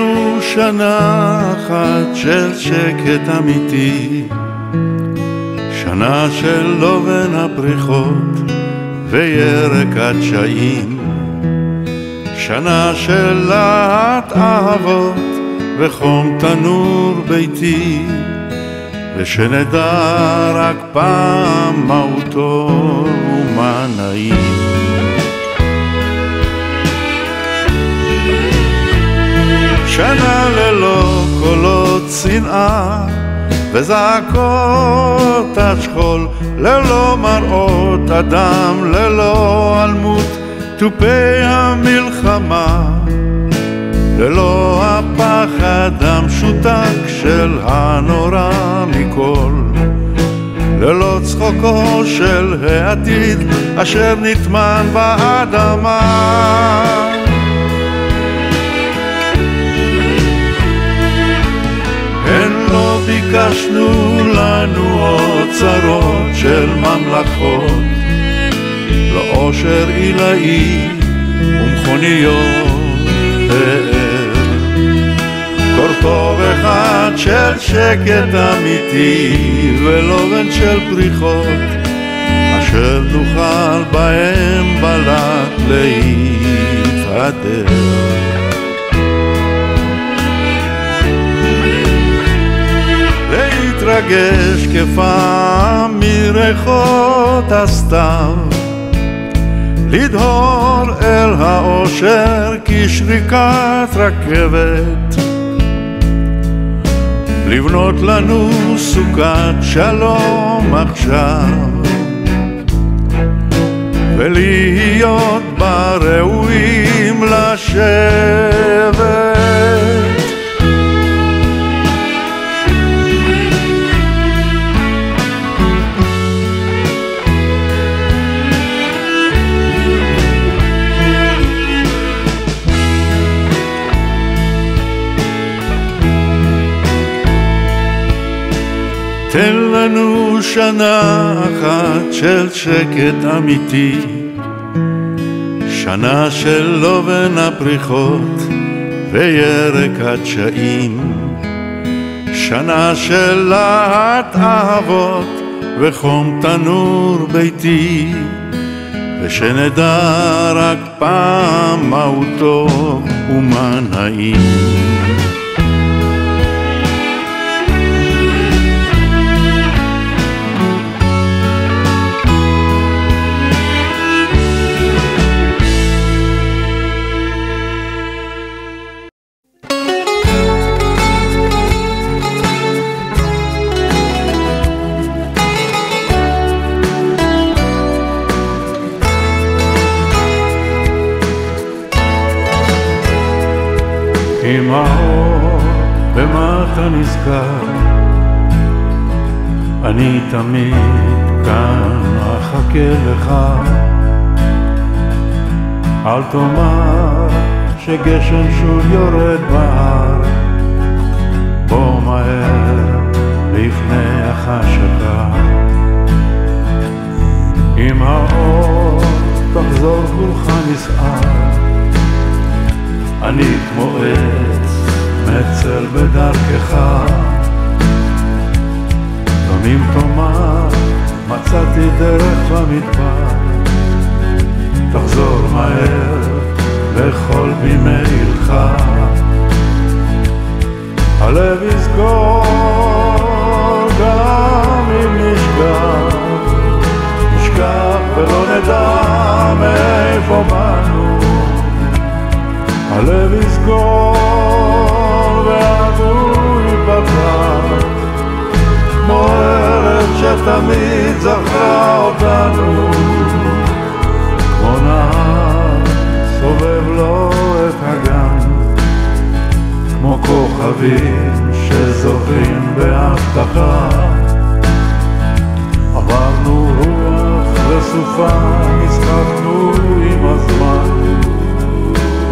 לנו שנה אחת של שקט אמיתי, שנה של לובן הפריחות וירק הדשאים, שנה של להט אהבות וחום תנור ביתי, ושנדע רק פעם מהו טוב ומה נעים. שנה ללא קולות שנאה וזעקות השכול, ללא מראות אדם, ללא אלמות תופי המלחמה, ללא הפחד המשותק של הנורא מכל, ללא צחוקו של העתיד אשר נטמן באדמה. ביקשנו לנו אוצרות של ממלכות, לא עושר עילאי ומכוניות פאר. קורטוב אחד של שקט אמיתי ולובן של פריחות, אשר נוכל בהם בלט להתהדר. להתרגש כפעם מריחות הסתיו, לדהור אל האושר כשריקת רכבת, לבנות לנו סוכת שלום עכשיו, ולהיות בה ראויים לשבת. תן לנו שנה אחת של שקט אמיתי, שנה של לובן הפריחות וירק הדשאים, שנה של להט אהבות וחום תנור ביתי, ושנדע רק פעם מהו טוב ומה נעים. אתה נזכר? אני תמיד כאן אחכה לך. אל תאמר שגשם שוב יורד בהר, בוא מהר לפני החשכה. עם האור תחזור כולך נסער אני כמו עץ מצל בדרכך. לפעמים תאמר מצאתי דרך במדבר תחזור מהר לכל בימי הילך הלב יזכור גם אם נשכח. נשכח ולא נדע מאיפה באנו. הלב יזכור כמו ארץ שתמיד זכרה אותנו כמו נהר סובב לו את הגן כמו כוכבים שזוכים בהבטחה עברנו רוח וסופה, נשחקנו עם הזמן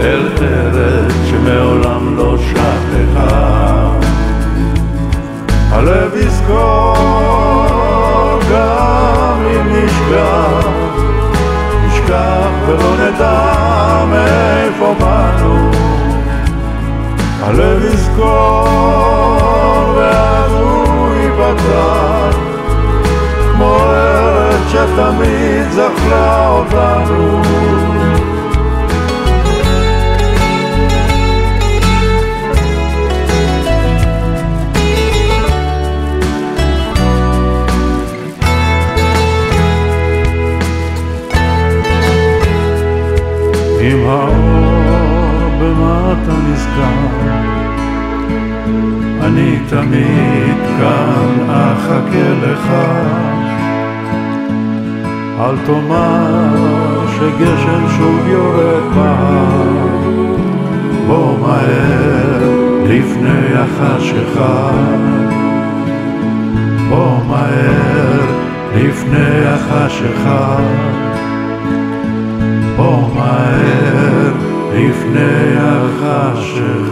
אל ארץ שמעולם לא שכחה. הלב יזכור גם אם נשכח, נשכח ולא נדע מאיפה באנו. הלב ולזכור, ואז הוא ייפתח, כמו ארץ שתמיד זכרה אותנו. תמיד כאן אחכה לך. אל תאמר שגשם שוב יורד בהר בוא מהר לפני החשיכה בוא מהר לפני החשיכה בוא מהר לפני החשיכה.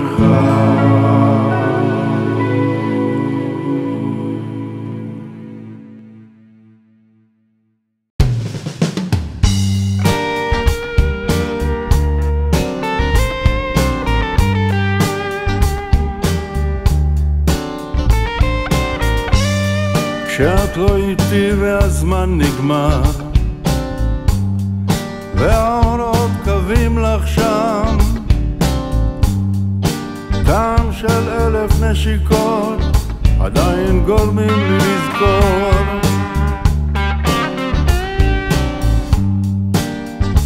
עדיין גורמים לי לזכור.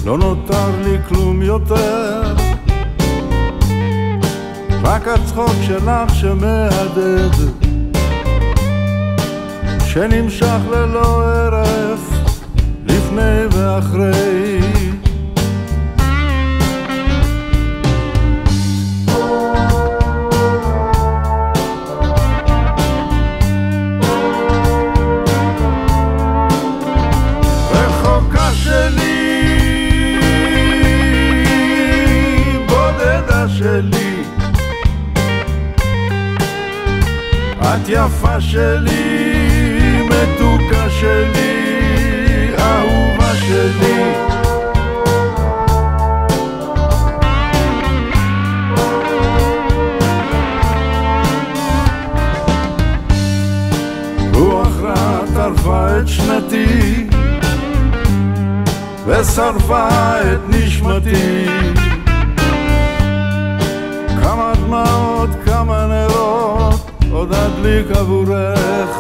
לא נותר לי כלום יותר. רק הצחוק שלך שמהדהד. שנמשך ללא הרף לפני ואחרי שלי את יפה שלי, מתוקה שלי, אהובה שלי. רוח רעה טרפה את שנתי, ושרפה את נשמתי. דמעות, כמה נרות, עוד אדליק עבורך.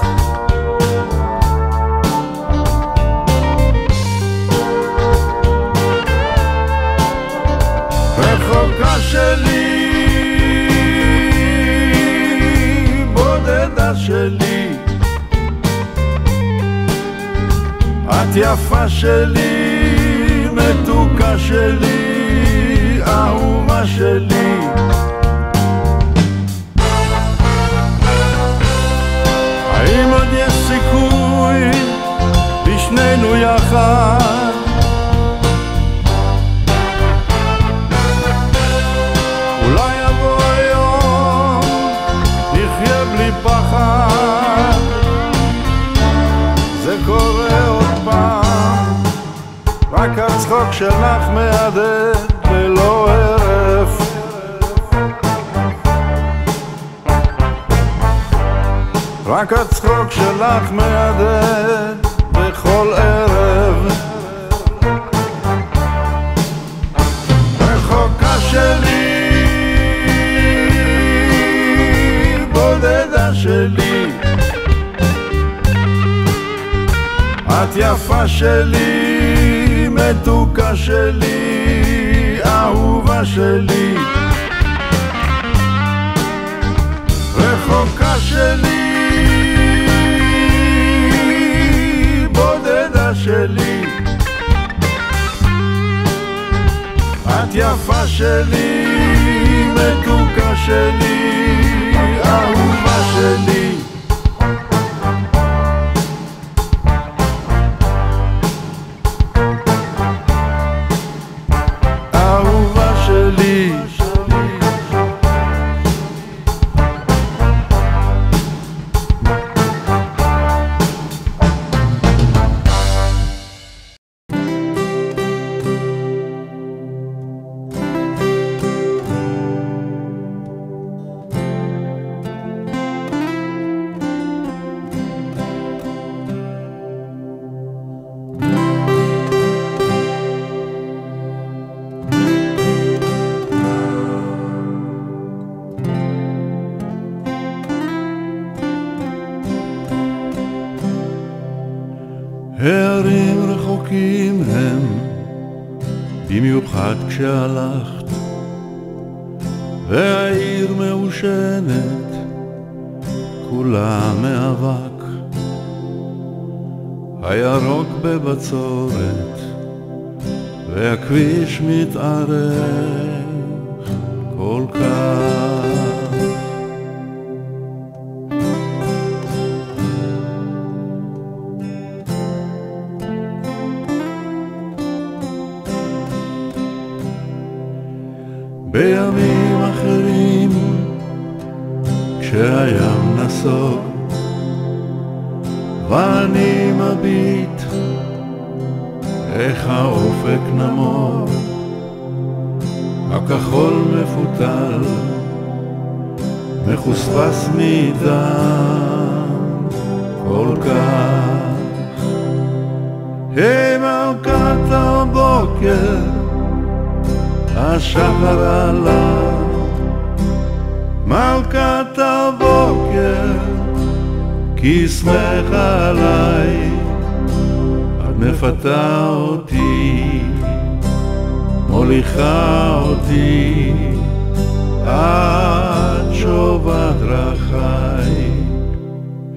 שלי, שלי, את יפה שלי, מתוקה שלי, אהובה שלי. סיכוי לשנינו יחד? אולי יבוא היום, נחיה בלי פחד. זה קורה עוד פעם, רק הצחוק שלך מהדהד רק הצחוק שלך מהדהד בכל ערב. רחוקה שלי, בודדה שלי, את יפה שלי, מתוקה שלי, אהובה שלי. רחוקה שלי, שלי, את יפה שלי, מתוקה שלי, אהובה שלי. כשהלכת, והעיר מעושנת, כולה מאבק. הירוק בבצורת, והכביש מתארך כל כך. כשהים נסוג, ואני מביט איך האופק נמוג, הכחול מפותל, מחוספס מדם כל כך. היי מלכת הבוקר, השחר עלה, מלכת הבוקר, כי שמחה עליי, את מפתה אותי, מוליכה אותי, עד שובת דרכי.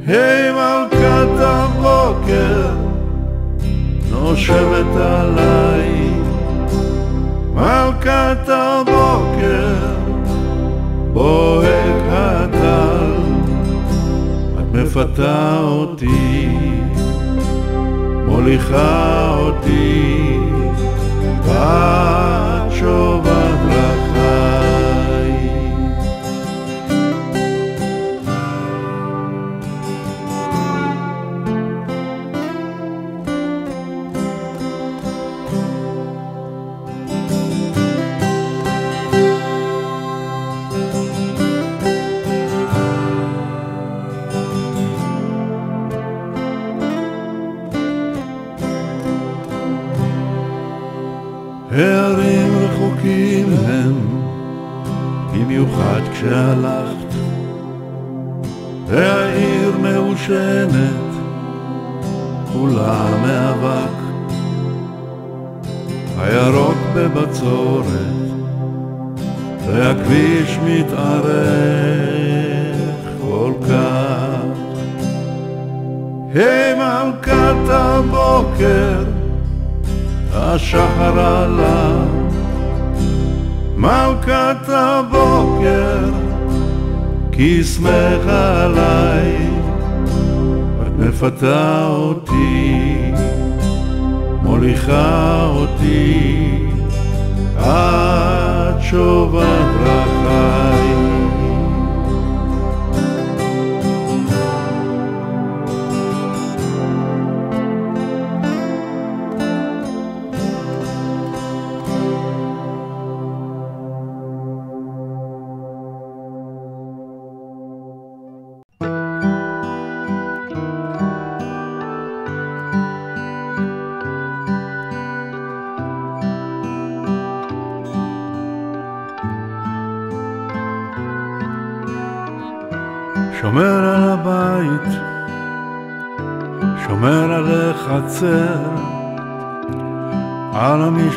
היי מלכת הבוקר, נושבת עליי, מלכת הבוקר, בוהק מפתה אותי, מוליכה אותי, עד כשהלכת, והעיר מעושנת, כולה מאבק. הירוק בבצורת, והכביש מתארך כל כך. היי מלכת הבוקר, השחר עלה, מלכת הבוקר, כי שמחה עליי, את מפתה אותי, מוליכה אותי, עד שובת דרכי.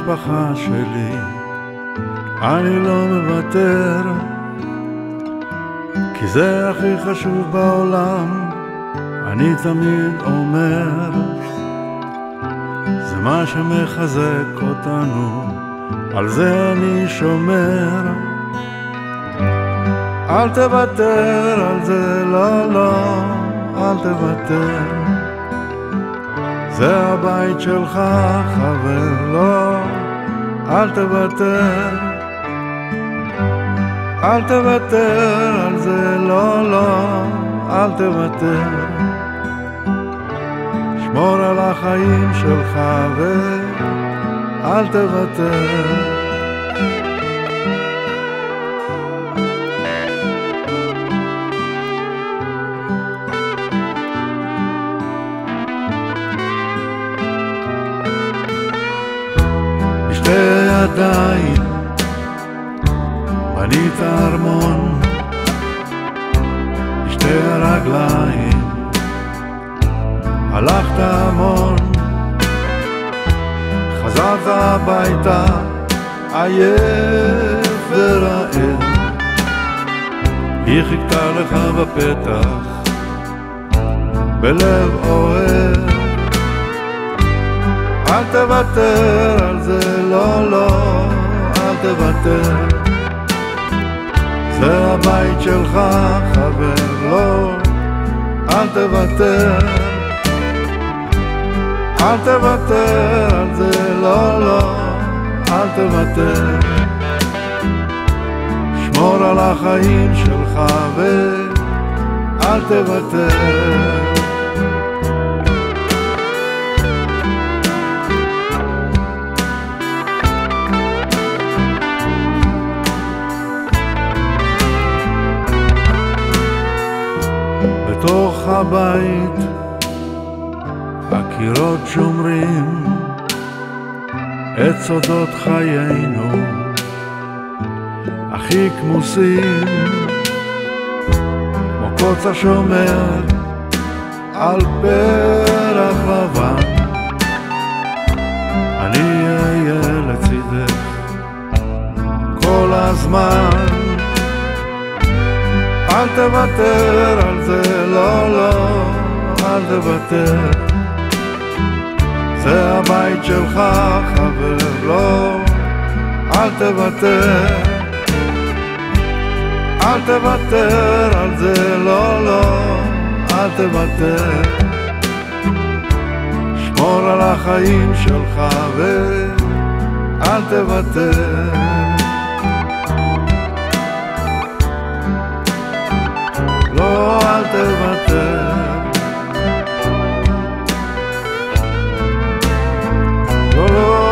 המשפחה שלי, אני לא מוותר, כי זה הכי חשוב בעולם, אני תמיד אומר, זה מה שמחזק אותנו, על זה אני שומר. אל תוותר על זה, לא, לא, אל תוותר. זה הבית שלך, חבר, לא, אל תוותר. אל תוותר על זה, לא, לא, אל תוותר. שמור על החיים שלך ואל תוותר. ידיים בנית ארמון, בשתי הרגליים הלכת המון, חזרת הביתה עייף ורעב. היא חיכתה לך בפתח בלב אוהב אל תוותר על זה, לא, לא, אל תוותר זה הבית שלך, חבר, לא, אל תוותר אל תוותר על זה, לא, לא, אל תוותר. שמור על החיים שלך ואל תוותר. הבית הקירות שומרים את סודות חיינו. הכי כמוסים כמו קוץ השומר על פרח לבן. אני אהיה לצידך כל הזמן אל תוותר על זה, לא, לא, אל תוותר זה הבית שלך, חבר, לא, אל תוותר. אל תוותר על זה, לא, לא, אל תוותר. שמור על החיים שלך ואל תוותר. לא,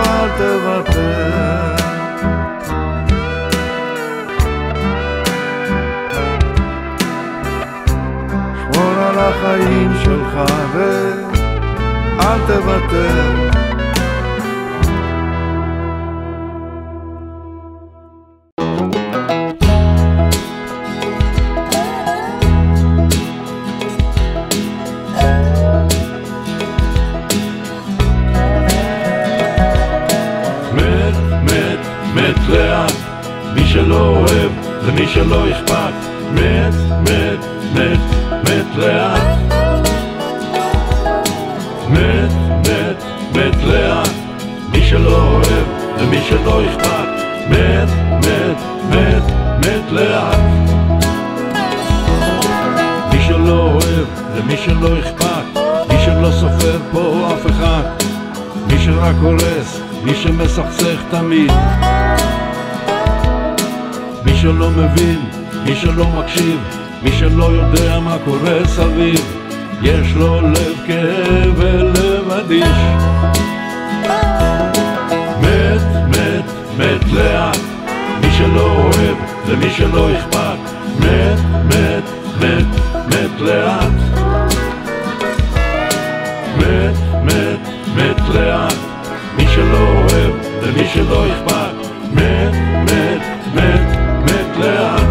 אל תוותר. תוותר. שמור על החיים שלך ואל תוותר. שלא אכפת, מת, מת, מת, מת לאט. מת, מת, מת לאט, מי שלא אוהב למי שלא אכפת, מת, מת, מת לאט.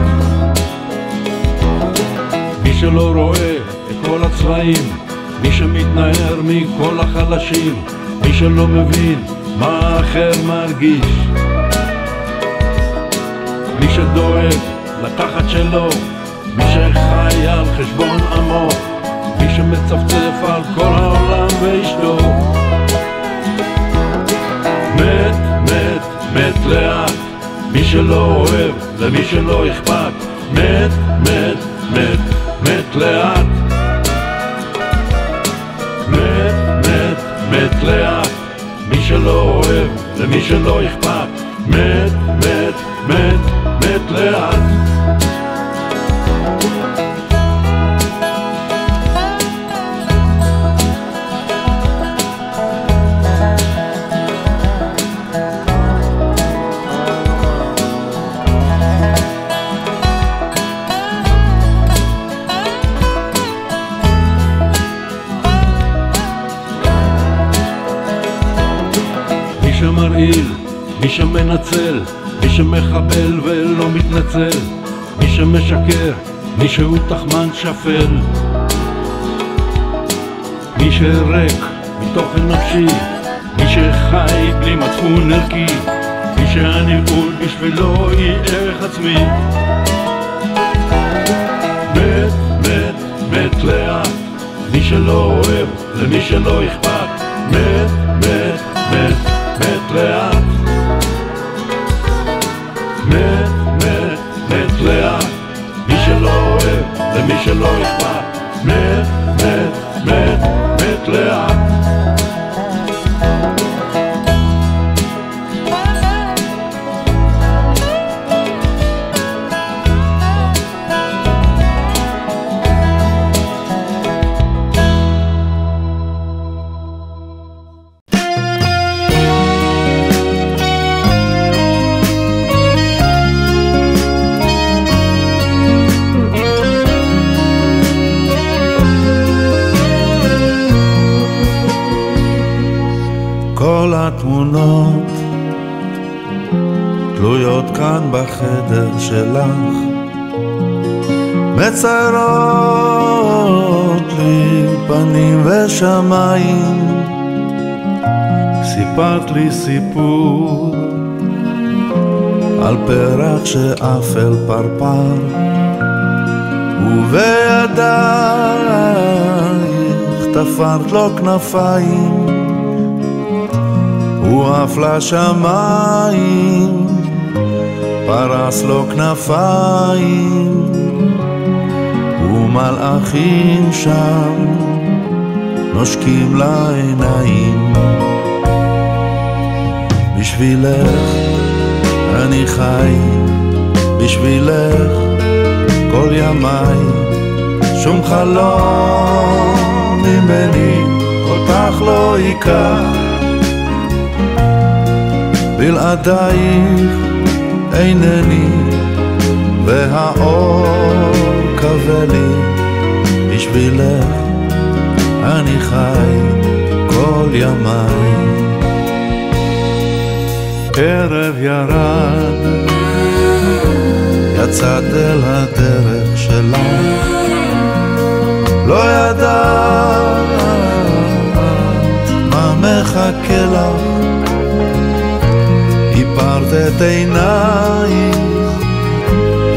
מי שלא רואה את כל הצבעים מי שמתנער מכל החלשים מי שלא מבין מה האחר מרגיש מי שדואג לתחת שלו מי שחי על חשבון עמו מי שמצפצף על כל העולם ואשתו. מת, מת, מת לאט מי שלא אוהב למי שלא אכפת. מת, מת, מת, מת לאט. מת, מת, מת לאט מי שלא אוהב למי שלא אכפת. מת, מת, מת, מת לאט מי שמנצל, מי שמחבל ולא מתנצל, מי שמשקר, מי שהוא תחמן שפל, מי שריק מתוכן נפשי, מי שחי בלי מצפון ערכי, מי שהניהול בשבילו היא ערך עצמי. מת, מת, מת לאט, מי שלא אוהב, למי שלא אכפת, מת, מת, מת, מת לאט. מת, מת, מת לאט, מי שלא אוהב, למי שלא אכפת, מת, מת, מת, מת לאט. תלויות כאן בחדר שלך. מציירות לי פנים ושמיים. סיפרת לי סיפור על פרח שעף אל פרפר. ובידייך תפרת לו כנפיים. הוא עף לשמיים, פרס לו כנפיים, ומלאכים שם נושקים לעיניים. בשבילך אני חי, בשבילך כל ימיי, שום חלום ממני אותך לא ייקח. בלעדייך אינני, והאור כבה לי, בשבילך אני חי כל ימיי. ערב ירד, יצאת אל הדרך שלך, לא ידעת מה מחכה לך. עינייך,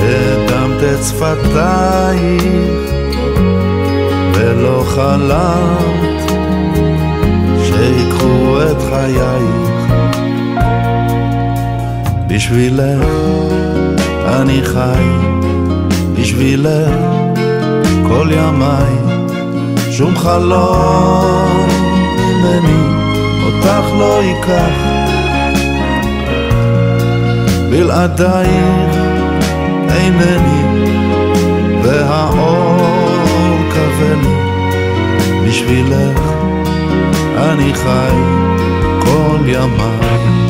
הרדמת את שפתייך, ולא חלמת שיקחו את חייך. בשבילך אני חי, בשבילך כל ימיי, שום חלום ממני אותך לא ייקח. בלעדייך אינני, והאור כבה לי, בשבילך אני חי כל ימיי.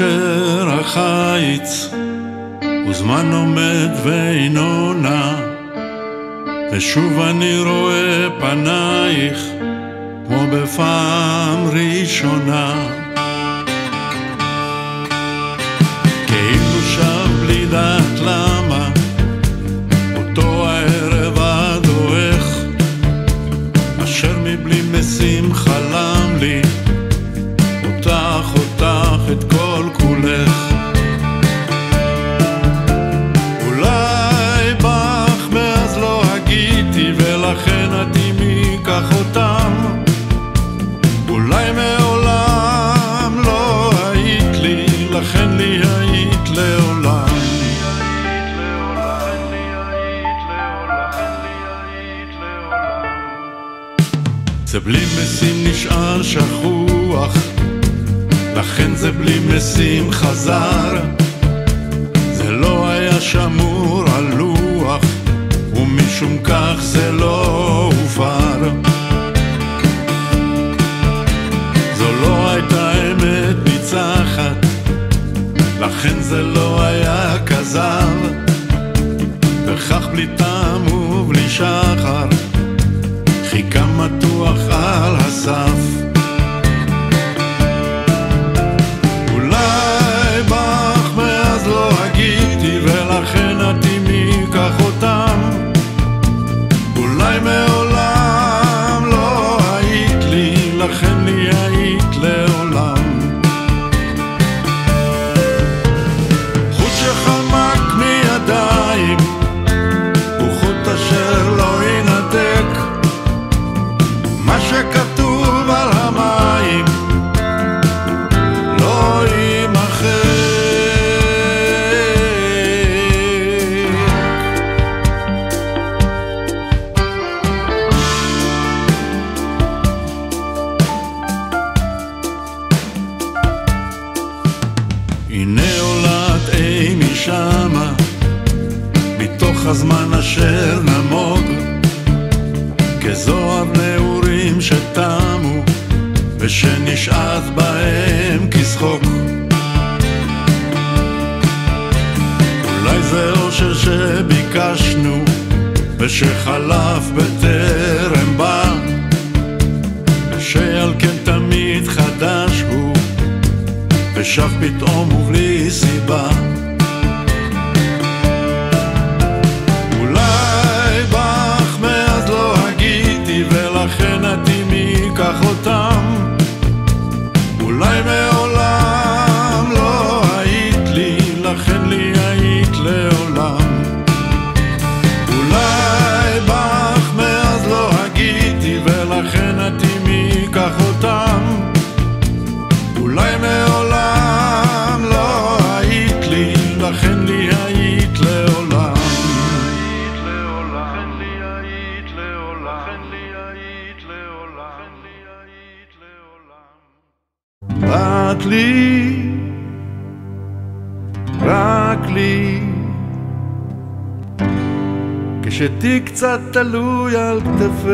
נושר החיץ, וזמן עומד ואינו נע, ושוב אני רואה פנייך, כמו בפעם ראשונה. כאילו שם בלי דעת למה, נשאר שכוח לכן זה בלי משים חזר, זה לא היה שמור על לוח, ומשום כך זה לא הופר. זו לא הייתה אמת ניצחת, לכן זה לא היה כזב, וכך בלי טעם ובלי חיכה מתוח על הסף. קצת תלוי על כתפך,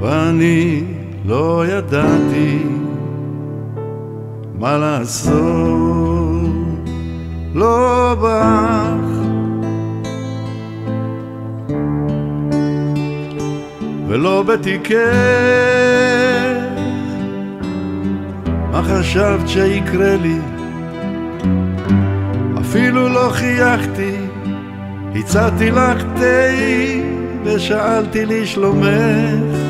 ואני לא ידעתי מה לעשות, לא בך. ולא בתיקך, מה חשבת שיקרה לי? אפילו לא חייכתי, הצעתי לך תה ושאלתי לשלומך.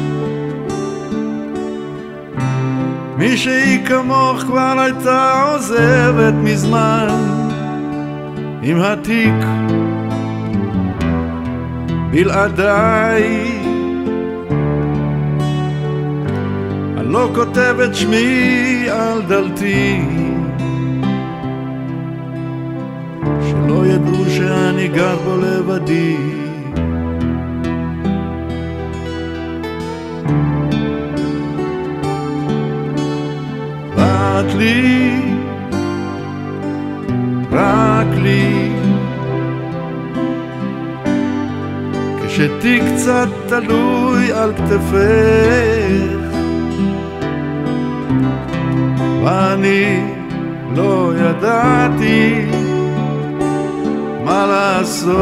מישהי כמוך כבר הייתה עוזבת מזמן עם התיק בלעדיי אני לא כותב את שמי על דלתי ידעו שאני גר בו לבדי. רק לי, רק לי. כשתיק קצת תלוי על כתפך ואני לא ידעתי מה לעשות,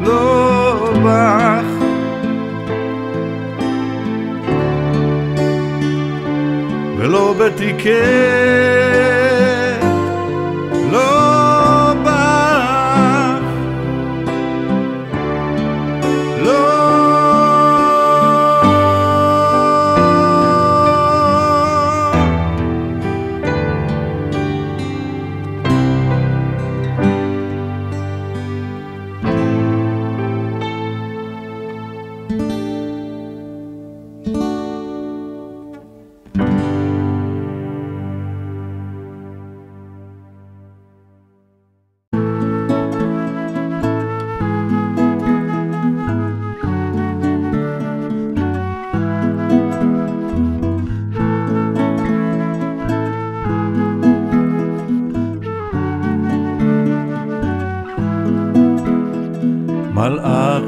לא בך. ולא בתיקך,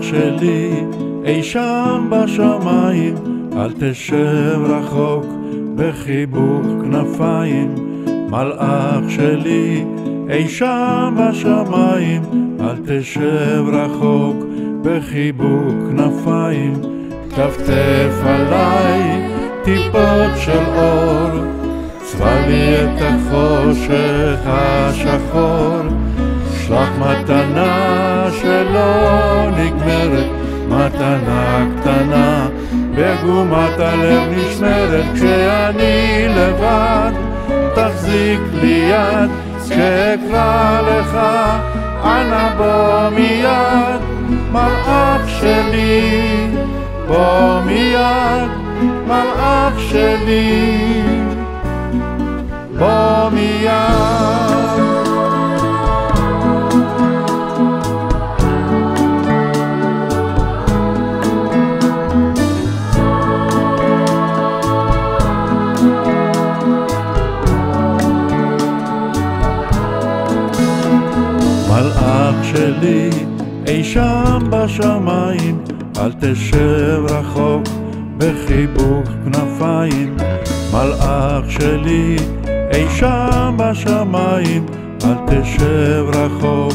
שלי אי שם בשמיים, אל תשב רחוק בחיבוק כנפיים. מלאך שלי אי שם בשמיים, אל תשב רחוק בחיבוק כנפיים, טפטף עליי טיפות של אור, צבע לי את החושך השחור, שלח מתנה שלא נגמרת, מתנה קטנה, בגומת הלב נשמרת. כשאני לבד, תחזיק לי יד. כשאקרא לך, אנא בוא מיד, מלאך שלי, בוא מיד, מלאך שלי, בוא מיד. שלי, אי שם בשמיים, אל תשב רחוק בחיבוק כנפיים. מלאך שלי, אי שם בשמיים, אל תשב רחוק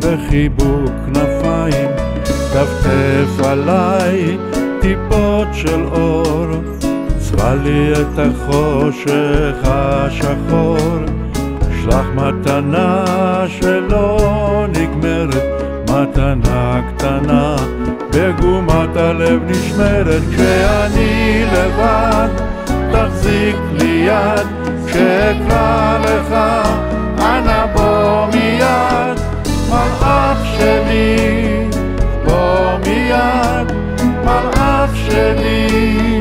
בחיבוק כנפיים. טפטף עליי טיפות של אור, צבע לי את החושך השחור. שלח מתנה שלא נגמרת, מתנה קטנה, בגומת הלב נשמרת, כשאני לבד, תחזיק לי יד, כשאקרא לך, אנא בוא מיד, מלאך שלי, בוא מיד, מלאך שלי,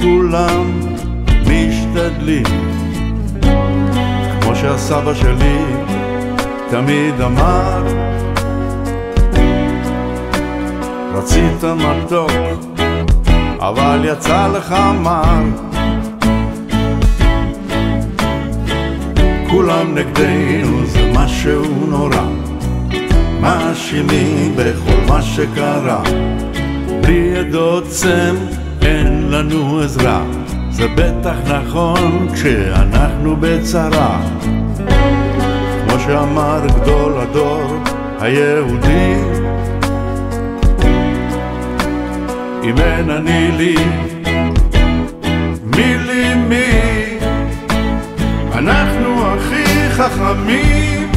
כולם משתדלים. כמו שהסבא שלי תמיד אמר, רצית מתוק, אבל יצא לך מר. כולם נגדנו זה משהו נורא מאשימים בכל מה שקרה בלי עדות צם לנו עזרה. זה בטח נכון כשאנחנו בצרה. כמו שאמר גדול הדור היהודי אם אין אני לי מי לי מי? אנחנו הכי חכמים,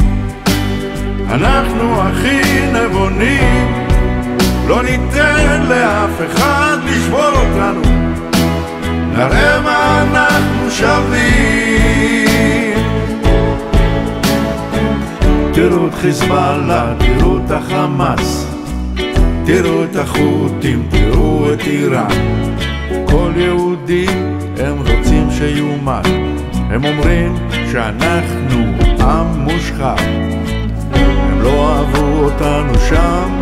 אנחנו הכי נבונים, לא ניתן לאף אחד לשבור אותנו, נראה מה אנחנו שווים. תראו את חיזבאללה, תראו את החמאס, תראו את החות'ים, תראו את איראן, כל יהודי הם רוצים שיומת. הם אומרים שאנחנו עם מושחת הם לא אהבו אותנו שם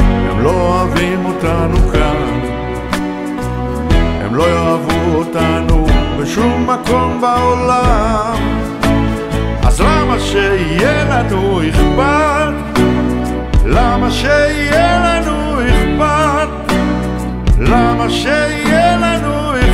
הם לא אוהבים אותנו כאן הם לא יאהבו אותנו בשום מקום בעולם אז למה שיהיה לנו אכפת? למה שיהיה לנו אכפת? למה שיהיה לנו אכפת?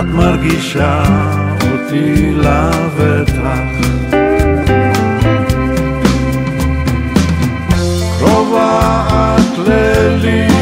את מרגישה אותי לבטח קרובה את לליבי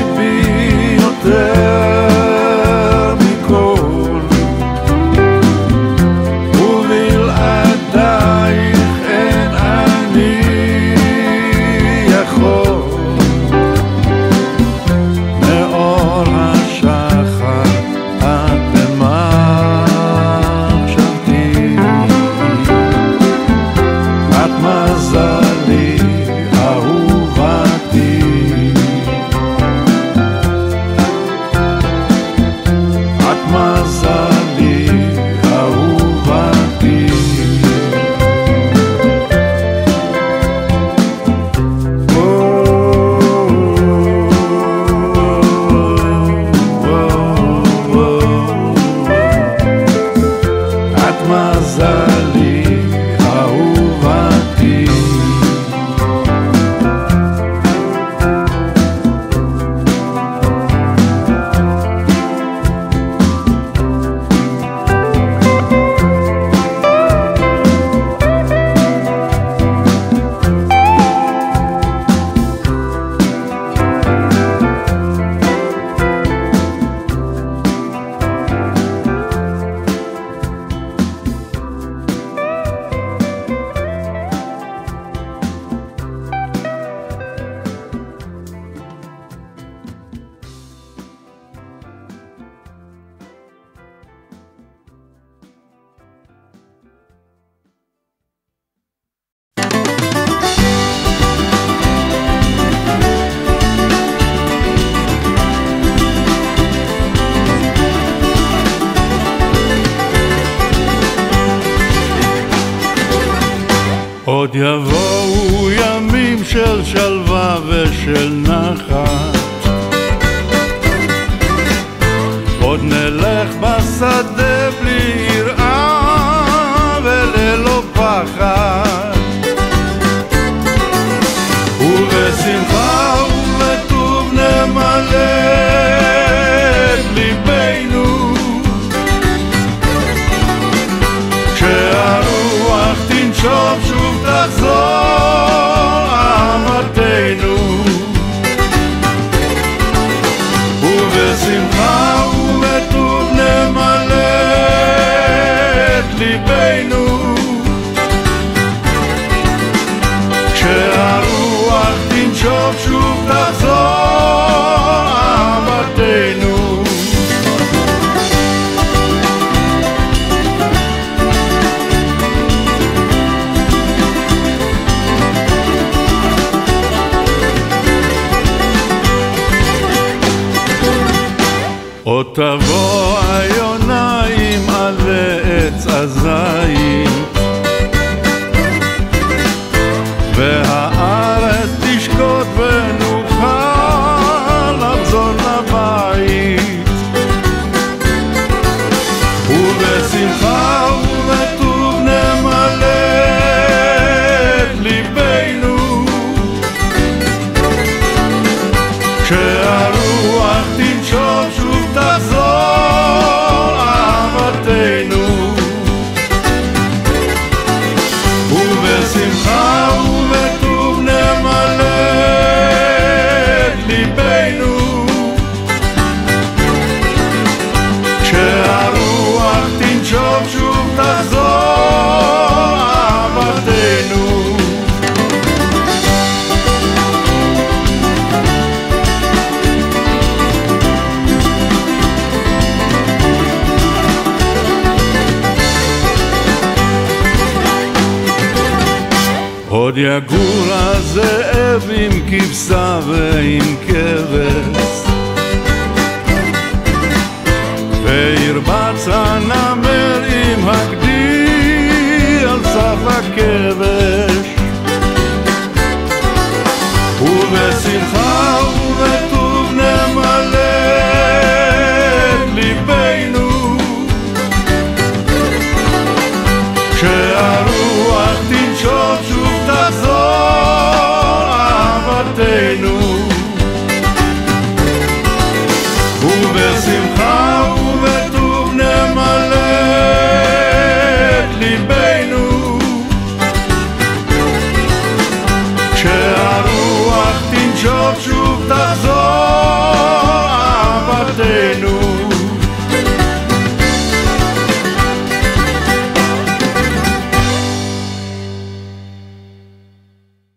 עוד יגור הזאב עם כבשה ועם כבש